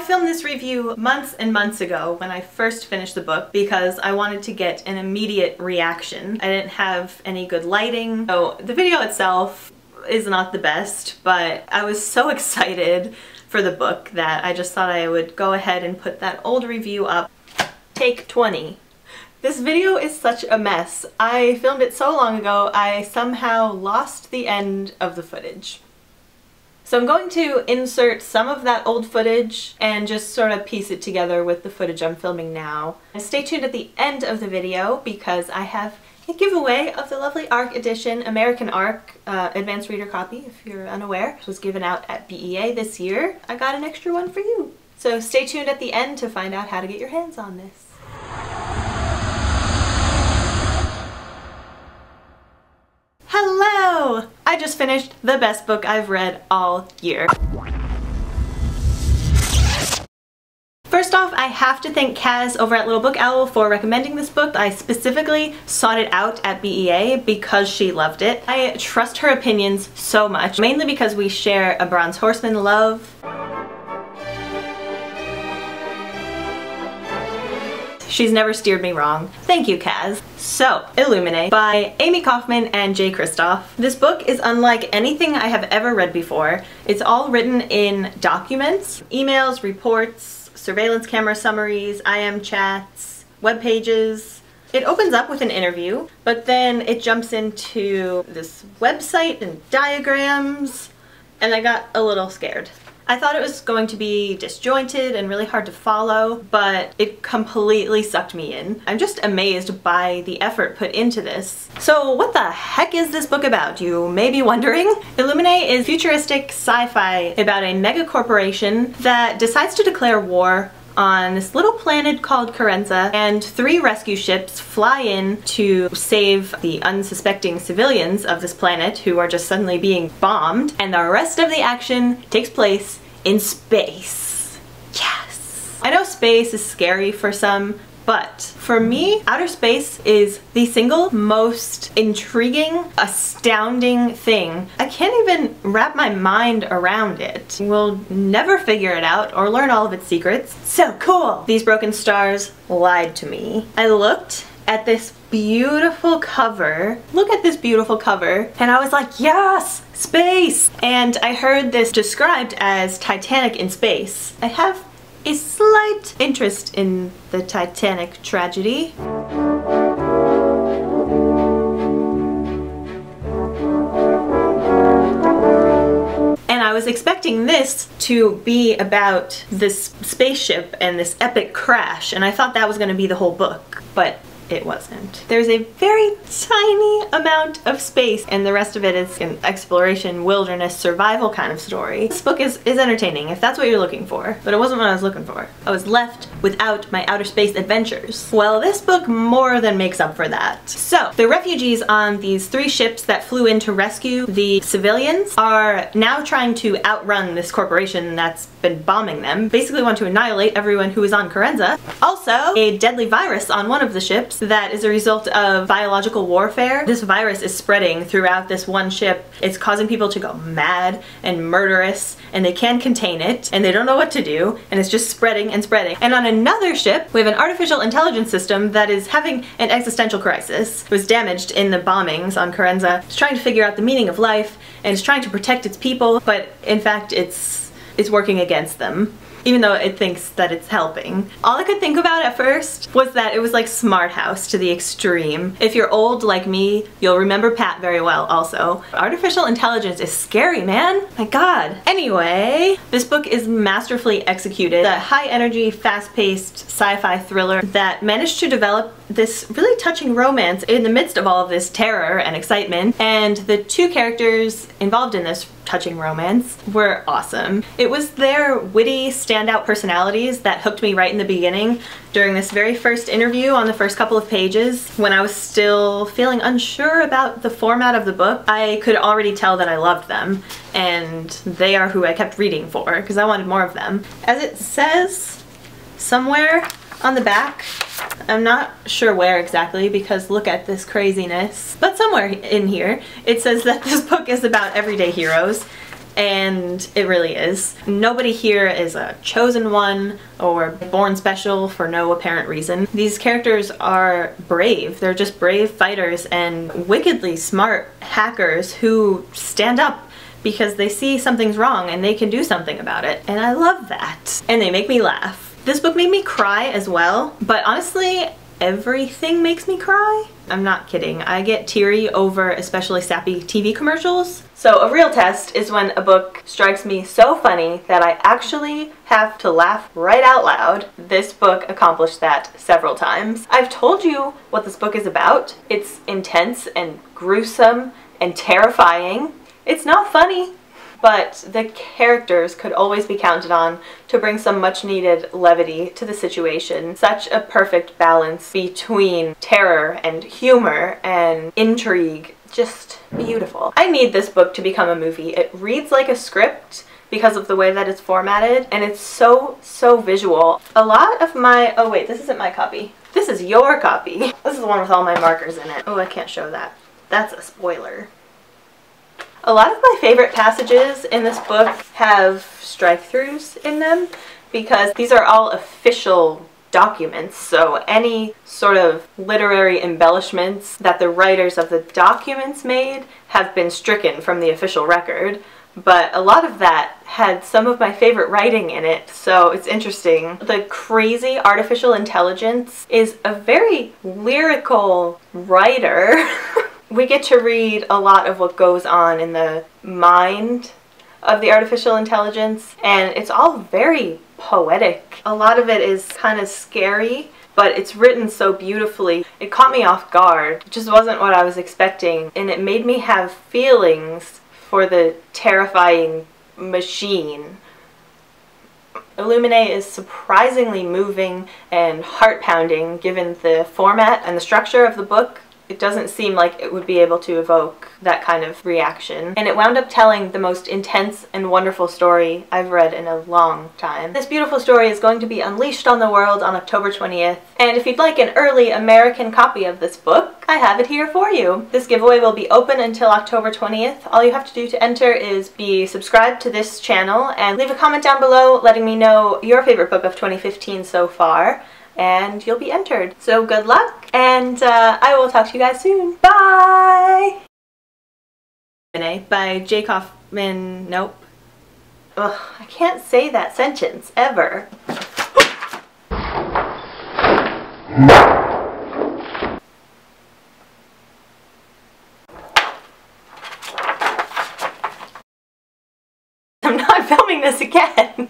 I filmed this review months and months ago when I first finished the book because I wanted to get an immediate reaction. I didn't have any good lighting, so the video itself is not the best, but I was so excited for the book that I just thought I would go ahead and put that old review up. Take 20. This video is such a mess. I filmed it so long ago, I somehow lost the end of the footage. So I'm going to insert some of that old footage and just sort of piece it together with the footage I'm filming now. And stay tuned at the end of the video because I have a giveaway of the lovely ARC edition, American ARC uh, advanced reader copy if you're unaware. It was given out at BEA this year. I got an extra one for you. So stay tuned at the end to find out how to get your hands on this. Hello! I just finished the best book I've read all year. First off, I have to thank Kaz over at Little Book Owl for recommending this book. I specifically sought it out at BEA because she loved it. I trust her opinions so much, mainly because we share a Bronze Horseman love. She's never steered me wrong. Thank you, Kaz. So, Illuminae by Amie Kaufman and Jay Kristoff. This book is unlike anything I have ever read before. It's all written in documents, emails, reports, surveillance camera summaries, IM chats, web pages. It opens up with an interview, but then it jumps into this website and diagrams, and I got a little scared. I thought it was going to be disjointed and really hard to follow, but it completely sucked me in. I'm just amazed by the effort put into this. So what the heck is this book about, you may be wondering? Illuminae is futuristic sci-fi about a mega corporation that decides to declare war on this little planet called Kerenza and three rescue ships fly in to save the unsuspecting civilians of this planet who are just suddenly being bombed and the rest of the action takes place in space. Yes! I know space is scary for some, but for me, outer space is the single most intriguing, astounding thing. I can't even wrap my mind around it. We'll never figure it out or learn all of its secrets. So cool! These broken stars lied to me. I looked at this beautiful cover. Look at this beautiful cover. And I was like, yes, space. And I heard this described as Titanic in space. I have a slight interest in the Titanic tragedy. And I was expecting this to be about this spaceship and this epic crash, and I thought that was going to be the whole book. But it wasn't. There's a very tiny amount of space and the rest of it is an exploration, wilderness, survival kind of story. This book is, is entertaining if that's what you're looking for, but it wasn't what I was looking for. I was left without my outer space adventures. Well, this book more than makes up for that. So, the refugees on these three ships that flew in to rescue the civilians are now trying to outrun this corporation that's been bombing them, basically want to annihilate everyone who is on Kerenza. Also, a deadly virus on one of the ships that is a result of biological warfare. This virus is spreading throughout this one ship. It's causing people to go mad and murderous and they can't contain it and they don't know what to do and it's just spreading and spreading. And on another ship, we have an artificial intelligence system that is having an existential crisis. It was damaged in the bombings on Kerenza. It's trying to figure out the meaning of life and it's trying to protect its people, but in fact it's, it's working against them even though it thinks that it's helping. All I could think about at first was that it was like Smart House to the extreme. If you're old like me, you'll remember Pat very well also. Artificial intelligence is scary, man. My god. Anyway, this book is masterfully executed. A high energy, fast-paced sci-fi thriller that managed to develop this really touching romance in the midst of all of this terror and excitement. And the two characters involved in this touching romance were awesome. It was their witty, standout personalities that hooked me right in the beginning during this very first interview on the first couple of pages. When I was still feeling unsure about the format of the book, I could already tell that I loved them and they are who I kept reading for because I wanted more of them. As it says somewhere on the back, I'm not sure where exactly because look at this craziness. But somewhere in here it says that this book is about everyday heroes and it really is. Nobody here is a chosen one or born special for no apparent reason. These characters are brave. They're just brave fighters and wickedly smart hackers who stand up because they see something's wrong and they can do something about it. And I love that. And they make me laugh. This book made me cry as well, but honestly, everything makes me cry. I'm not kidding. I get teary over especially sappy TV commercials. So a real test is when a book strikes me so funny that I actually have to laugh right out loud. This book accomplished that several times. I've told you what this book is about. It's intense and gruesome and terrifying. It's not funny, but the characters could always be counted on to bring some much needed levity to the situation. Such a perfect balance between terror and humor and intrigue. Just beautiful. I need this book to become a movie. It reads like a script because of the way that it's formatted and it's so, so visual. A lot of my, oh wait, this isn't my copy. This is your copy. This is the one with all my markers in it. Oh, I can't show that. That's a spoiler. A lot of my favorite passages in this book have strike-throughs in them because these are all official documents, so any sort of literary embellishments that the writers of the documents made have been stricken from the official record. But a lot of that had some of my favorite writing in it, so it's interesting. The crazy artificial intelligence is a very lyrical writer. we get to read a lot of what goes on in the mind of the artificial intelligence and it's all very poetic. A lot of it is kind of scary but it's written so beautifully. It caught me off guard. It just wasn't what I was expecting and it made me have feelings for the terrifying machine. Illuminae is surprisingly moving and heart-pounding given the format and the structure of the book it doesn't seem like it would be able to evoke that kind of reaction. And it wound up telling the most intense and wonderful story I've read in a long time. This beautiful story is going to be unleashed on the world on October 20th, and if you'd like an early American copy of this book, I have it here for you. This giveaway will be open until October 20th. All you have to do to enter is be subscribed to this channel and leave a comment down below letting me know your favorite book of 2015 so far and you'll be entered. So good luck, and uh, I will talk to you guys soon. Bye! By Jay Kaufman, nope. Ugh, I can't say that sentence, ever. I'm not filming this again.